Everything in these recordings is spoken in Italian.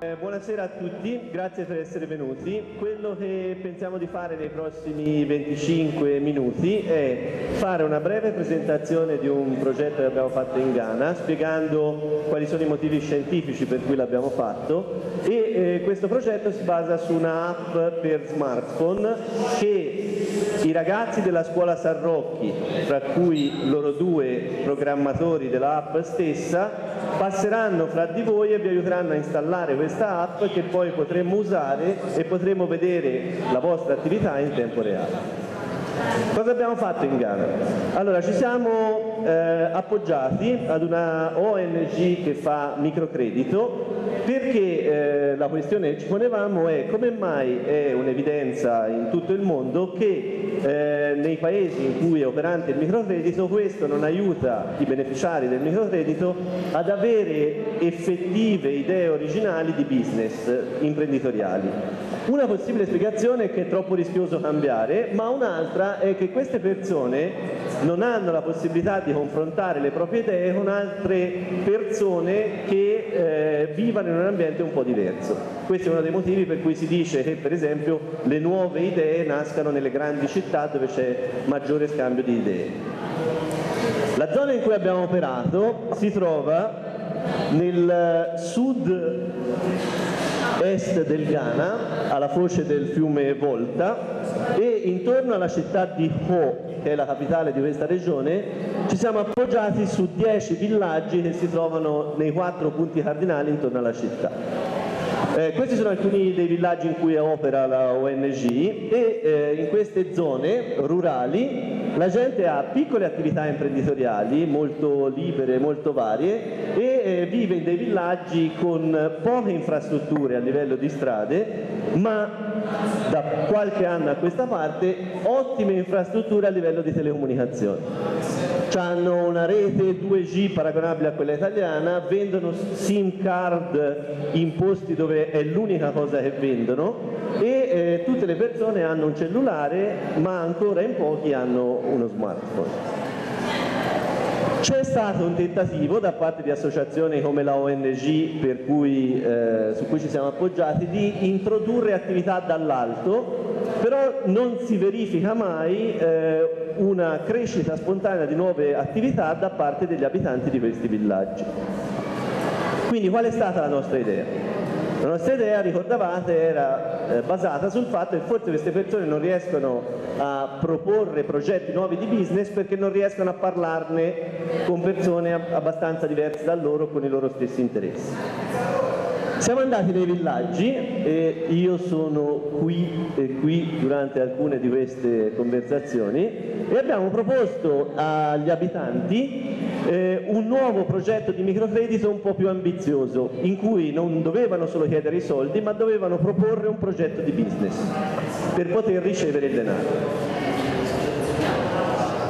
Eh, buonasera a tutti, grazie per essere venuti. Quello che pensiamo di fare nei prossimi 25 minuti è fare una breve presentazione di un progetto che abbiamo fatto in Ghana, spiegando quali sono i motivi scientifici per cui l'abbiamo fatto e eh, questo progetto si basa su un'app per smartphone che i ragazzi della scuola San Rocchi, tra cui loro due programmatori dell'app stessa, passeranno fra di voi e vi aiuteranno a installare questa app che poi potremo usare e potremo vedere la vostra attività in tempo reale. Cosa abbiamo fatto in Ghana? Allora, ci siamo eh, appoggiati ad una ONG che fa microcredito perché eh, la questione che ci ponevamo è come mai è un'evidenza in tutto il mondo che eh, nei paesi in cui è operante il microcredito questo non aiuta i beneficiari del microcredito ad avere effettive idee originali di business imprenditoriali. Una possibile spiegazione è che è troppo rischioso cambiare, ma un'altra è che queste persone non hanno la possibilità di confrontare le proprie idee con altre persone che eh, vivano in un ambiente un po' diverso. Questo è uno dei motivi per cui si dice che per esempio le nuove idee nascano nelle grandi città dove c'è maggiore scambio di idee. La zona in cui abbiamo operato si trova nel sud est del Ghana, alla foce del fiume Volta e intorno alla città di Ho, che è la capitale di questa regione, ci siamo appoggiati su 10 villaggi che si trovano nei quattro punti cardinali intorno alla città. Eh, questi sono alcuni dei villaggi in cui opera la ONG e eh, in queste zone rurali la gente ha piccole attività imprenditoriali molto libere, molto varie e vive in dei villaggi con poche infrastrutture a livello di strade ma da qualche anno a questa parte ottime infrastrutture a livello di telecomunicazioni hanno una rete 2G paragonabile a quella italiana, vendono SIM card in posti dove è l'unica cosa che vendono e eh, tutte le persone hanno un cellulare ma ancora in pochi hanno uno smartphone. C'è stato un tentativo da parte di associazioni come la ONG cui, eh, su cui ci siamo appoggiati di introdurre attività dall'alto, però non si verifica mai eh, una crescita spontanea di nuove attività da parte degli abitanti di questi villaggi. Quindi qual è stata la nostra idea? La nostra idea, ricordavate, era eh, basata sul fatto che forse queste persone non riescono a proporre progetti nuovi di business perché non riescono a parlarne con persone abbastanza diverse da loro con i loro stessi interessi. Siamo andati nei villaggi e io sono qui e qui durante alcune di queste conversazioni e abbiamo proposto agli abitanti eh, un nuovo progetto di microcredito un po' più ambizioso, in cui non dovevano solo chiedere i soldi, ma dovevano proporre un progetto di business per poter ricevere il denaro.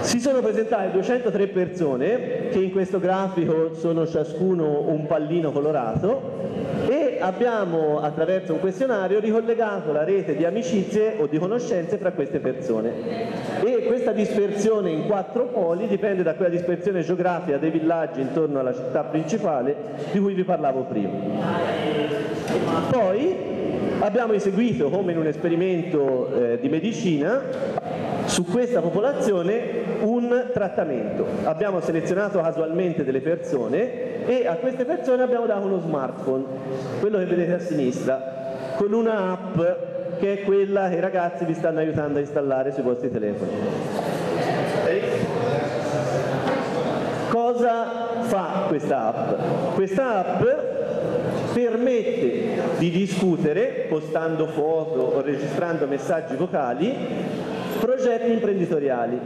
Si sono presentate 203 persone che in questo grafico sono ciascuno un pallino colorato e abbiamo attraverso un questionario ricollegato la rete di amicizie o di conoscenze fra queste persone e questa dispersione in quattro poli dipende da quella dispersione geografica dei villaggi intorno alla città principale di cui vi parlavo prima. Poi abbiamo eseguito come in un esperimento eh, di medicina su questa popolazione un trattamento. Abbiamo selezionato casualmente delle persone e a queste persone abbiamo dato uno smartphone, quello che vedete a sinistra, con un'app che è quella che i ragazzi vi stanno aiutando a installare sui vostri telefoni. Cosa fa questa app? Questa app permette di discutere postando foto o registrando messaggi vocali progetti imprenditoriali.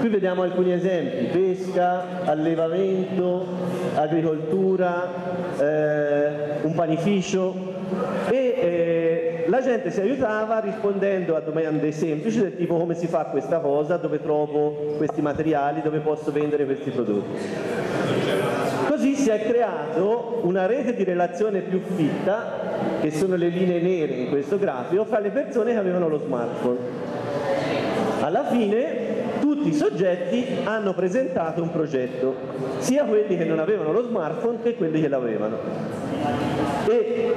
Qui vediamo alcuni esempi, pesca, allevamento, agricoltura, eh, un panificio e eh, la gente si aiutava rispondendo a domande semplici del tipo come si fa questa cosa, dove trovo questi materiali, dove posso vendere questi prodotti. Così si è creato una rete di relazione più fitta, che sono le linee nere in questo grafico, fra le persone che avevano lo smartphone. Alla fine tutti i soggetti hanno presentato un progetto, sia quelli che non avevano lo smartphone che quelli che l'avevano. E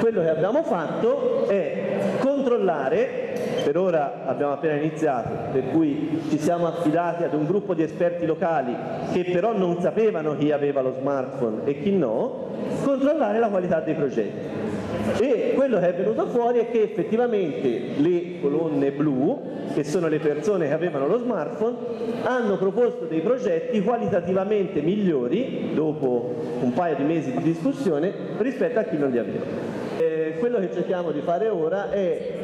quello che abbiamo fatto è controllare per ora abbiamo appena iniziato, per cui ci siamo affidati ad un gruppo di esperti locali che però non sapevano chi aveva lo smartphone e chi no, controllare la qualità dei progetti. E quello che è venuto fuori è che effettivamente le colonne blu, che sono le persone che avevano lo smartphone, hanno proposto dei progetti qualitativamente migliori, dopo un paio di mesi di discussione, rispetto a chi non li aveva. Eh, quello che cerchiamo di fare ora è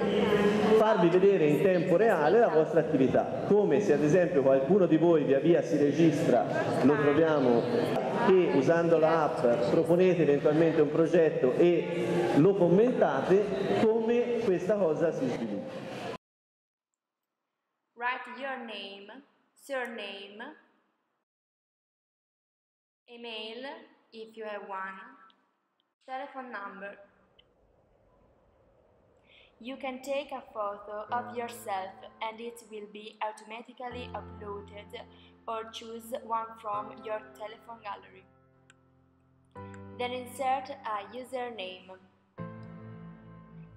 farvi vedere in tempo reale la vostra attività, come se ad esempio qualcuno di voi via via si registra, lo troviamo che usando l'app proponete eventualmente un progetto e lo commentate, come questa cosa si sviluppa. Write your name, surname, email if you have one, telephone number. You can take a photo of yourself and it will be automatically uploaded or choose one from your telephone gallery. Then insert a username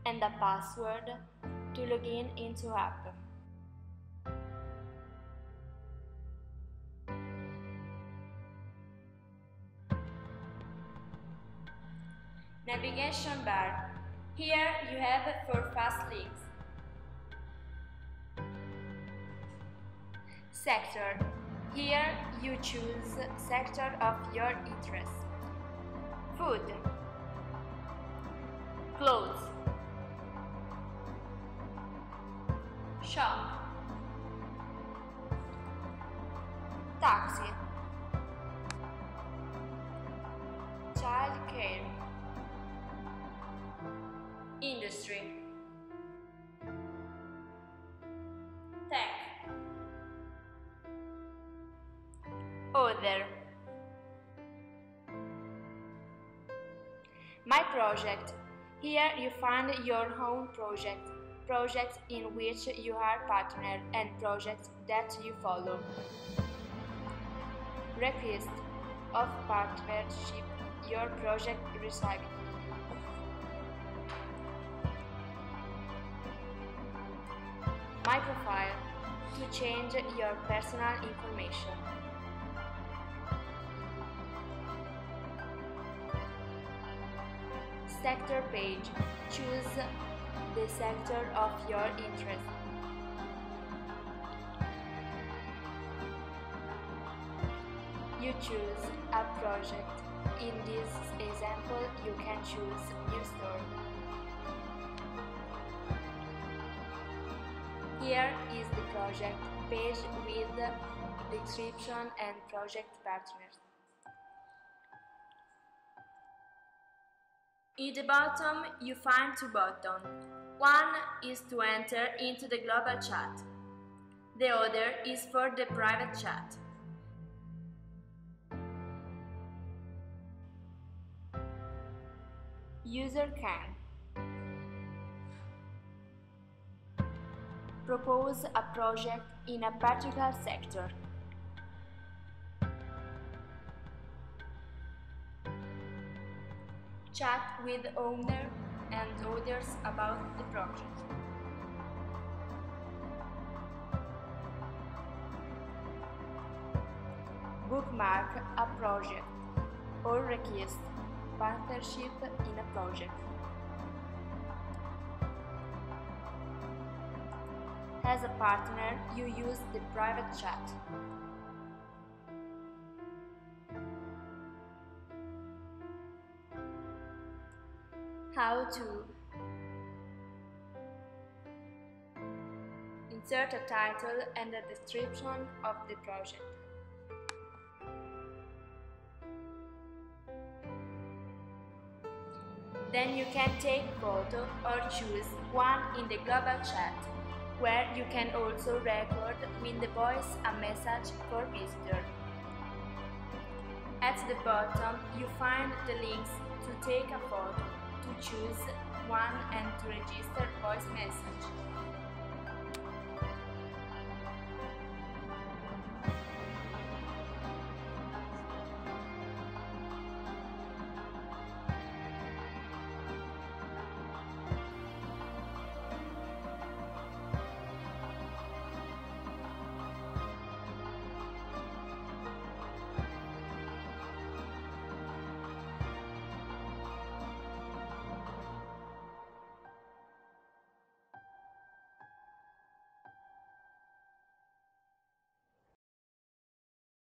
and a password to log in into app. Navigation bar here you have four fast links. Sector. Here you choose sector of your interest. Food. Clothes. Shop. Taxi. Industry Tech oh, Other My project. Here you find your own project, projects in which you are partner and projects that you follow. Request of partnership your project received. My profile to change your personal information. Sector page. Choose the sector of your interest. You choose a project. In this example, you can choose New Store. Here is the project page with description and project partners. In the bottom, you find two buttons. One is to enter into the global chat. The other is for the private chat. User can propose a project in a particular sector. Chat with owner and others about the project. Bookmark a project or request partnership in a project. As a partner, you use the private chat. How to Insert a title and a description of the project. Then you can take photo or choose one in the global chat where you can also record with the voice a message for visitor. At the bottom you find the links to take a photo, to choose one and to register voice message.